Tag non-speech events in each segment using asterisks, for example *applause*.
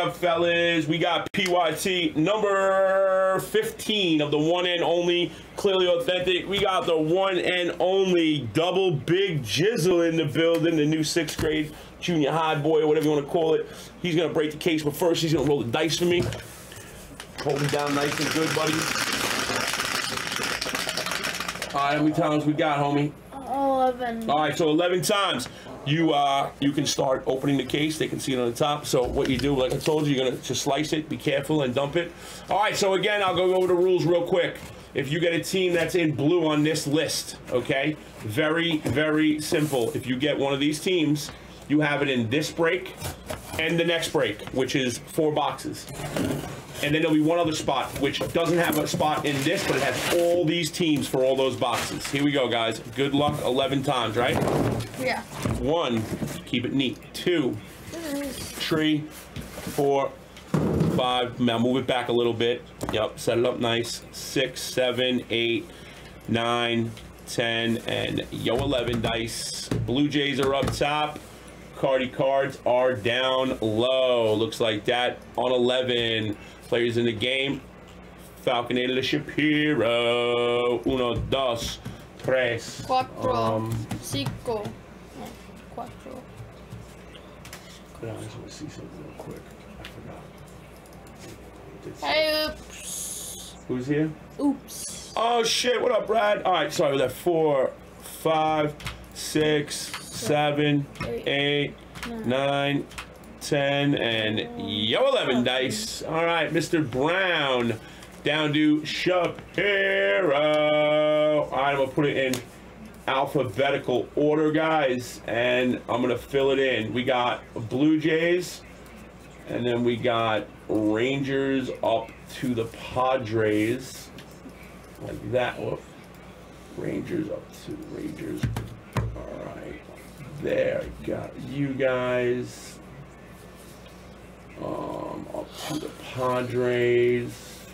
up, fellas? We got PYT number 15 of the one and only, clearly authentic. We got the one and only double big jizzle in the building, the new sixth grade junior high boy, or whatever you want to call it. He's going to break the case, but first he's going to roll the dice for me. Hold me down nice and good, buddy. All right, how many times we got, homie? 11. All right, so 11 times. You uh, you can start opening the case. They can see it on the top. So what you do, like I told you, you're gonna just slice it. Be careful and dump it. All right. So again, I'll go over the rules real quick. If you get a team that's in blue on this list, okay, very very simple. If you get one of these teams, you have it in this break and the next break, which is four boxes. And then there'll be one other spot, which doesn't have a spot in this, but it has all these teams for all those boxes. Here we go, guys. Good luck 11 times, right? Yeah. One, keep it neat. Two, three, four, five. Now move it back a little bit. Yep, set it up nice. Six, seven, eight, nine, ten, and yo 11 dice. Blue Jays are up top. Cardi cards are down low. Looks like that on 11. Players in the game. Falcon Le Shapiro. Uno, dos, tres. Cuatro. Um, Cinco. No, cuatro. I just want to see something real quick. I forgot. Hey, oops. Who's here? Oops. Oh shit! What up, Brad? All right, sorry. We got four, five, six, seven, eight, nine, ten, and yo eleven oh. dice. All right, Mr. Brown down to Shapiro. All right, I'm gonna put it in alphabetical order, guys, and I'm gonna fill it in. We got Blue Jays, and then we got Rangers up to the Padres, like that. Whoop. Rangers up to Rangers. There. Got you guys. Um, up to the Padres.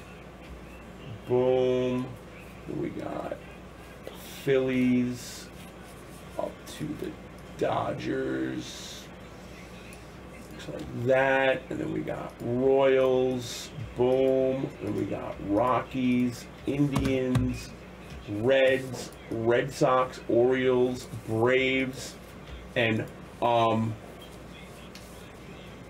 Boom. Then we got Phillies up to the Dodgers. Looks like that. And then we got Royals. Boom. And we got Rockies, Indians, Reds, Red Sox, Orioles, Braves, and um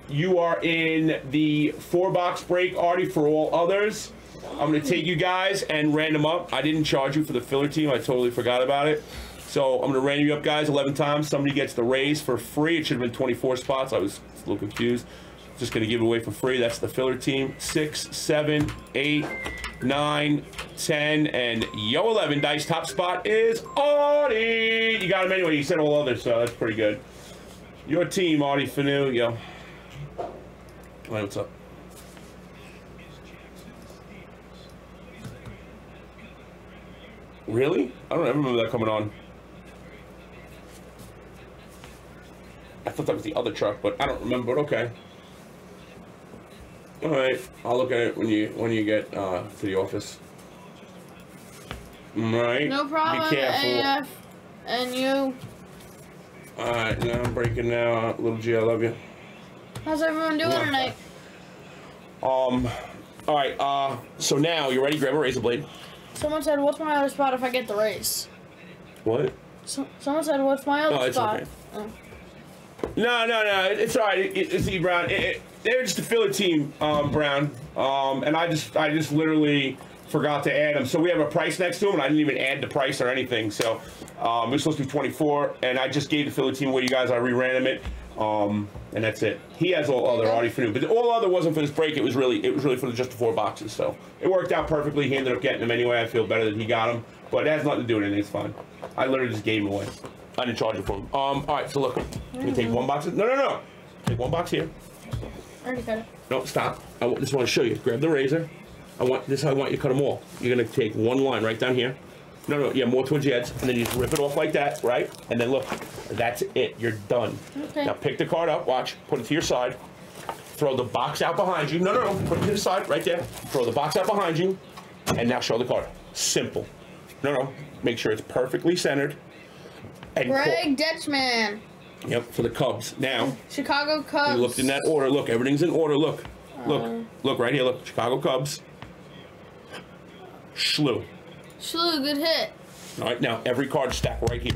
you are in the four box break, Artie, for all others. I'm going to take you guys and random up. I didn't charge you for the filler team. I totally forgot about it. So I'm going to random you up, guys, 11 times. Somebody gets the raise for free. It should have been 24 spots. I was a little confused. Just going to give it away for free. That's the filler team. Six, seven, eight, nine, ten, and yo 11 dice. Top spot is Artie. You got him anyway. You said all others, so that's pretty good. Your team, Artie Fanu. Yo. What's up? Really? I don't ever remember that coming on. I thought that was the other truck, but I don't remember. But okay. All right, I'll look at it when you when you get uh, to the office. All right. No problem, Be careful. AF. And you. All right, now I'm breaking now. Little G, I love you. How's everyone doing tonight? Um. All right. Uh. So now you ready? Grab a razor blade. Someone said, what's my other spot if I get the race? What? So, someone said, what's my other Oh, it's spot? okay. Oh. No, no, no. It's all right. It, it, it's E Brown. It, it, they're just a filler team, um, Brown. Um, and I just, I just literally forgot to add them. So we have a price next to them, and I didn't even add the price or anything. So um, it's supposed to be 24, and I just gave the filler team away. You guys, I re-ran it, um, and that's it. He has all other already for new, but all other wasn't for this break. It was really, it was really for just the four boxes. So it worked out perfectly. He ended up getting them anyway. I feel better that he got them, but it has nothing to do with anything. It's fine. I literally just gave them away. I didn't charge him for them. Um, all right. So look, we take one box? No, no, no. Take one box here. I already got it. No, stop. I just want to show you. Grab the razor. I want this. is how I want you to cut them all. You're gonna take one line right down here. No, no, yeah, more towards the edge, and then you just rip it off like that, right? And then look, that's it. You're done. Okay. Now pick the card up. Watch. Put it to your side. Throw the box out behind you. No, no, no. Put it to the side, right there. Throw the box out behind you, and now show the card. Simple. No, no. Make sure it's perfectly centered. And Greg Deichmann. Yep, for the Cubs. Now, Chicago Cubs. you looked in that order. Look, everything's in order. Look, look, Uh. look right here. Look, Chicago Cubs. Schlu. Shlu, good hit. All right, now every card stack right here.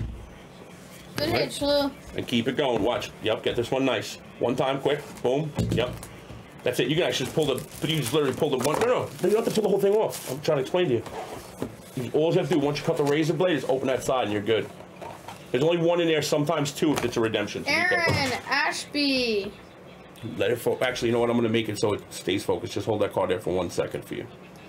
Good Right. hit, Shlu. and keep it going. Watch. Yep, get this one nice. One time, quick. Boom. Yep. That's it. You can actually just pull the, but you just literally pull the one. No, no, you don't have to pull the whole thing off. I'm trying to explain to you. You- All you have to do once you cut the razor blade is open that side and you're good. There's only one in there, sometimes two if it's a redemption. so. Aaron Ashby. Let it fo- Actually, you know what? I'm going to make it so it stays focused. Just hold that card there for one second for you.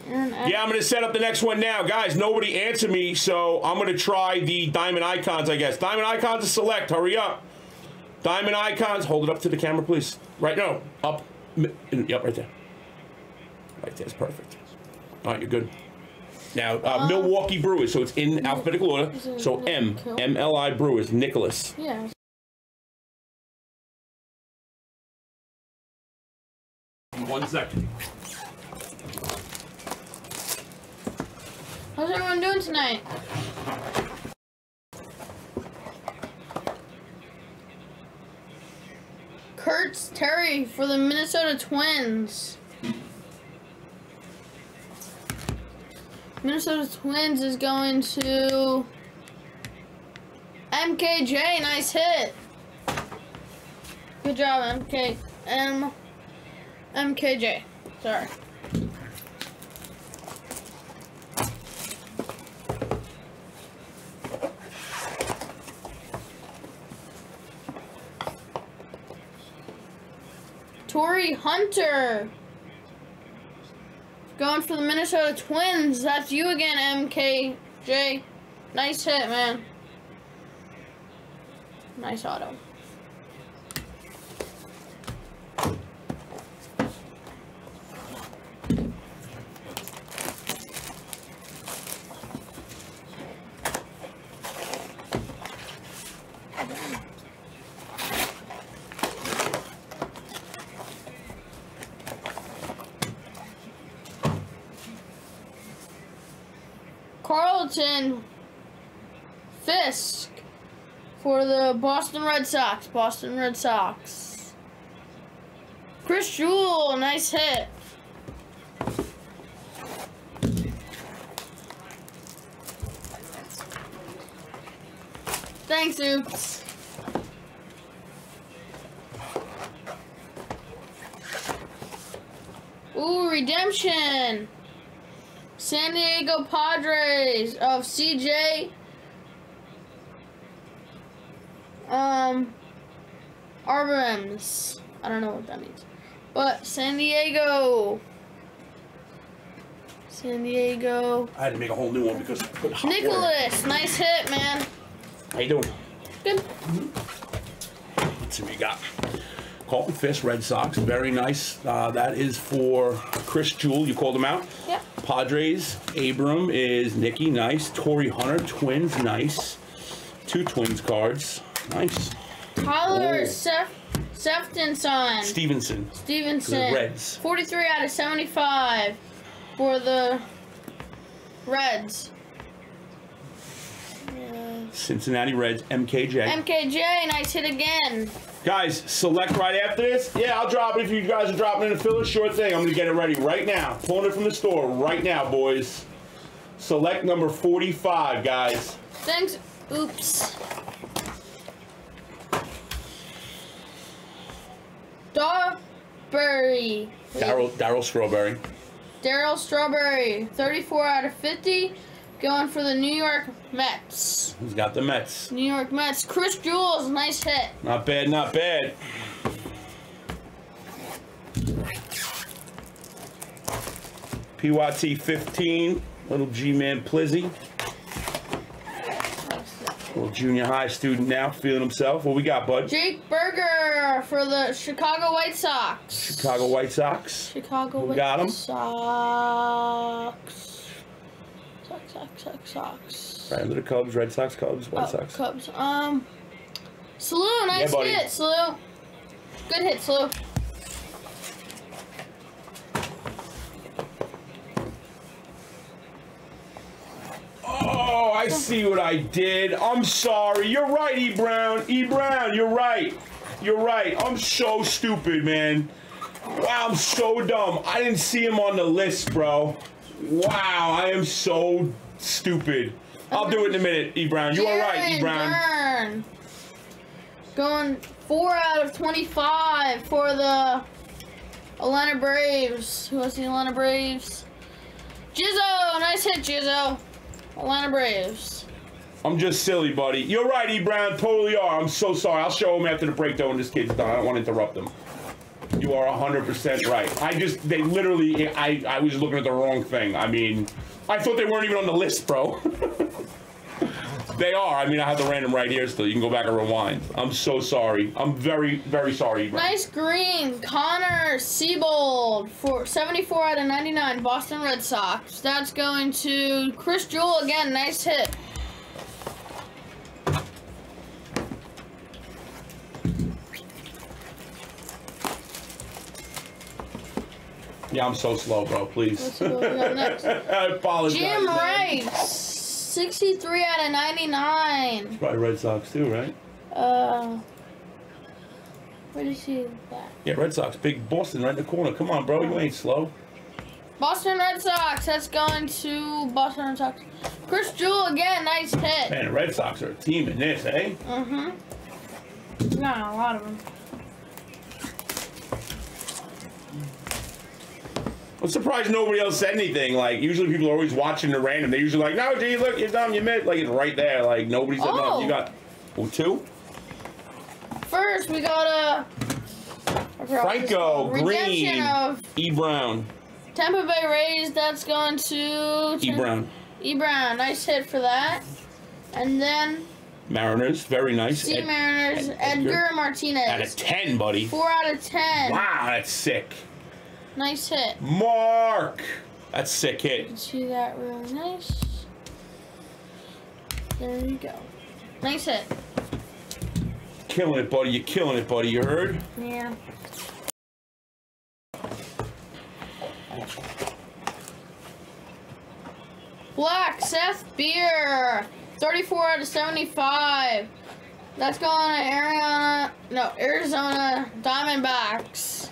Aaron Yeah, I'm going to set up the next one now. Guys, nobody answer me, so I'm going to try the diamond icons, I guess. Diamond icons to select. Hurry up. Diamond icons. Hold it up to the camera, please. Right, now. Up. Yep, right there. Right there's perfect. All right, you're good. Now, uh, Milwaukee Brewers, so it's in alphabetical order. So M, Kill? M-L-I Brewers, Nicholas. Yeah. One second. How's everyone doing tonight? Kurtz Terry for the Minnesota Twins. Minnesota Twins is going to MKJ. Nice hit. Good job, MK. M. MKJ. Sorry. Torii Hunter. Going for the Minnesota Twins. That's you again, MKJ. Nice hit, man. Nice auto. Carlton Fisk for the Boston Red Sox. Boston Red Sox. Chris Jewell, nice hit. Thanks, Oops. Ooh, redemption. San Diego Padres of CJ. Um, Abrams. I don't know what that means. But San Diego. San Diego. I had to make a whole new one because I put hot water. Nicholas. Nice hit, man. How you doing? Good. Let's see what we got. Colton Fisk, Red Sox, very nice. Uh, that is for Chris Jewell. You called him out. Yep. Padres, Abram is Nicky, nice. Torii Hunter, Twins, nice. Two Twins cards, nice. Tyler. Sef- Seftonson. Stephenson, Stephenson. The Reds. 43 out of 75 for the Reds. Cincinnati Reds, MKJ. MKJ, nice hit again. guys, select right after this. Yeah, I'll drop it if you guys are dropping in a filler. Short thing. I'm gonna get it ready right now. Pulling it from the store right now, boys. Select number 45, guys. Thanks. Oops. Darbury. Darryl Darryl Strawberry. Darryl Strawberry. 34 out of 50. Going for the New York Mets. He's got the Mets. New York Mets. Chris Jules, nice hit. Not bad, not bad. PYT 15, little G-Man Plizzy. Little junior high student now, feeling himself. What we got, bud? Jake Burger for the Chicago White Sox. Chicago White Sox. Chicago Who White got 'em? Sox. Sox, Sox, Sox, Sox. Right under the Cubs, Red Sox, Cubs, White Oh, Sox. Cubs. Um, Slew, nice buddy. hit, Slew. Good hit, Slew. Oh, I see what I did. I'm sorry. You're right, E Brown. E Brown, you're right. You're right. I'm so stupid, man. Wow, I'm so dumb. I didn't see him on the list, bro. Wow, I am so stupid. I'll do it in a minute, E Brown. You are right, E Brown. Byrne. Going four out of twenty-five for the Atlanta Braves. Who has the Atlanta Braves? Jizzo, nice hit, Jizzo. Atlanta Braves. I'm just silly, buddy. You're right, E Brown. Totally are. I'm so sorry. I'll show him after the breakdown when this kid's done. I don't want to interrupt him. You are 100% right. I just, they literally, I, I was looking at the wrong thing. I mean, I thought they weren't even on the list, bro. *laughs* they are. I mean, I have the random right here still. You can go back and rewind. I'm so sorry. I'm very, very sorry, Brown. Nice green, Connor Seabold for 74 out of 99, Boston Red Sox. That's going to Chris Jewell again. Nice hit. Yeah, I'm so slow, bro. Please. Let's see what we got next. *laughs* I apologize. Jim. Wright, 63 out of 99. Probably Red Sox too, right? Uh, where did he that? Yeah, Red Sox. Big Boston right in the corner. Come on, bro. You ain't slow. Boston Red Sox. That's going to Boston Red Sox. Chris Jewell again. Nice hit. Man, the Red Sox are a team in this, eh? Mm-hmm. Got a lot of them. I'm surprised nobody else said anything. Like, usually people are always watching the random. They're usually like, no, gee, look, you're dumb, you missed. Like, it's right there. Like, nobody said Oh. nothing. You oh. got, oh, two? First, we got a forgot what this is Franco, Green, of E. Brown. Tampa Bay Rays. That's going to E. Brown. E. Brown. Nice hit for that. And then Mariners, very nice. Sea Ed- Mariners. Ed- Edgar, Edgar. Martinez. Out of 10, buddy. Four out of ten. Wow, that's sick. Nice hit. Mark! That's sick hit. You See that really nice. There you go. Nice hit. Killing it, buddy. You're killing it, buddy. You heard? Yeah. Black Seth Beer, 34 out of 75. That's going to Arizona, no, Arizona Diamondbacks.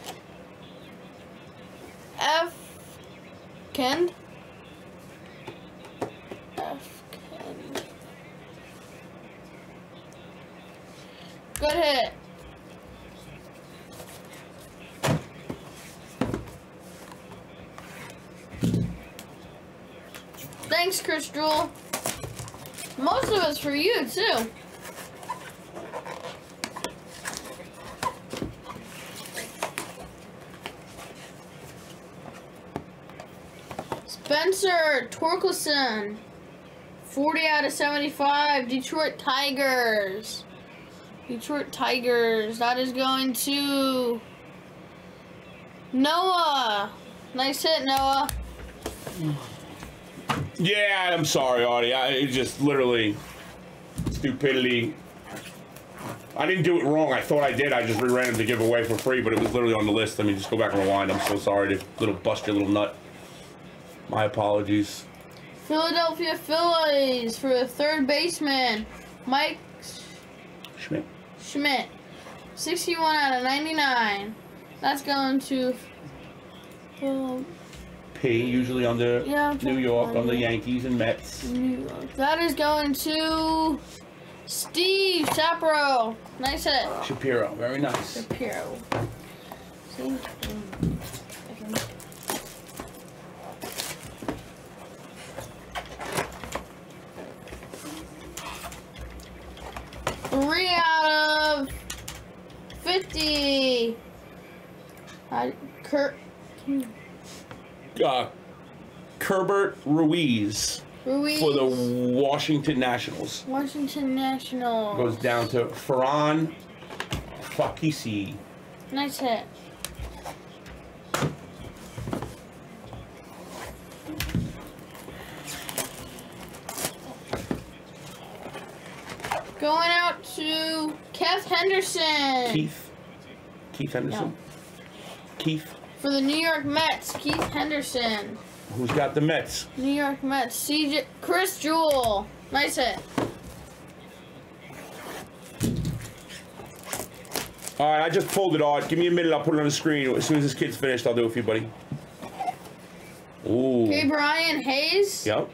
F. Kend. F. Kend. Good hit. Thanks, Chris Jewell. Most of it's for you, too. Spencer Torkelson. 40 out of 75. Detroit Tigers. Detroit Tigers. That is going to Noah. Nice hit, Noah. Yeah, I'm sorry, Audie. I it just literally stupidity. I didn't do it wrong. I thought I did. I just reran it to give away for free, but it was literally on the list. I mean, just go back and rewind. I'm so sorry to little bust your little nut. My apologies. Philadelphia Phillies for the third baseman, Mike Schmidt. Schmidt. 61 out of 99. That's going to. P, usually under Yeah, New York, under the Yankees and Mets. New York. That is going to Steve Shapiro. Nice hit. Shapiro, very nice. Shapiro. Mm. Okay. Three out of fifty. I, Kurt Uh, Keibert Ruiz Ruiz. for the Washington Nationals. Washington Nationals. Goes down to Ferran Fakisi. Nice hit. Going out to Keith Henderson Keith. Keith Henderson. No. Keith. for the New York Mets. Keith Henderson, Who's got the Mets? New York Mets. CJ Chris Jewell. Nice hit. All right, I just pulled it out. Give me a minute. I'll put it on the screen. As soon as this kid's finished, I'll do it for you, buddy. Ooh. Okay, Brian Hayes. Yep.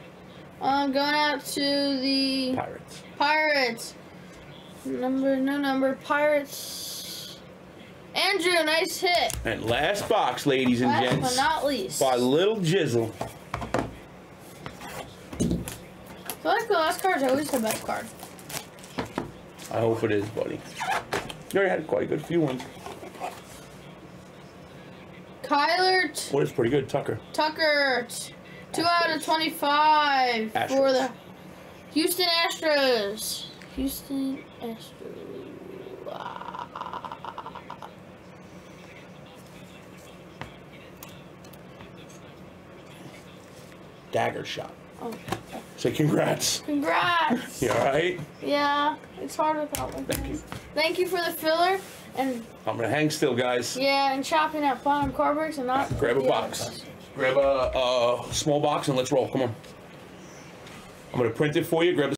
Um, going out to the Pirates. Pirates. Number, no number. Pirates. Andrew, nice hit. And last box, ladies and Last but not least. by Little Jizzle. I feel like the last card's always the best card. I hope it is, buddy. You already had quite a good few ones. Kyler What is pretty good, Tucker. Tucker. Two out of 25 for the Houston Astros. Houston Astros. Dagger shot. Oh, Say congrats. congrats. *laughs* You all right? Yeah, it's hard without one. Thank you. Thank you for the filler and I'm gonna hang still, guys. yeah, and chopping at bottom card breaks and not Grab a box. Grab a, a small box and let's roll. Come on. I'm gonna print it for you. Grab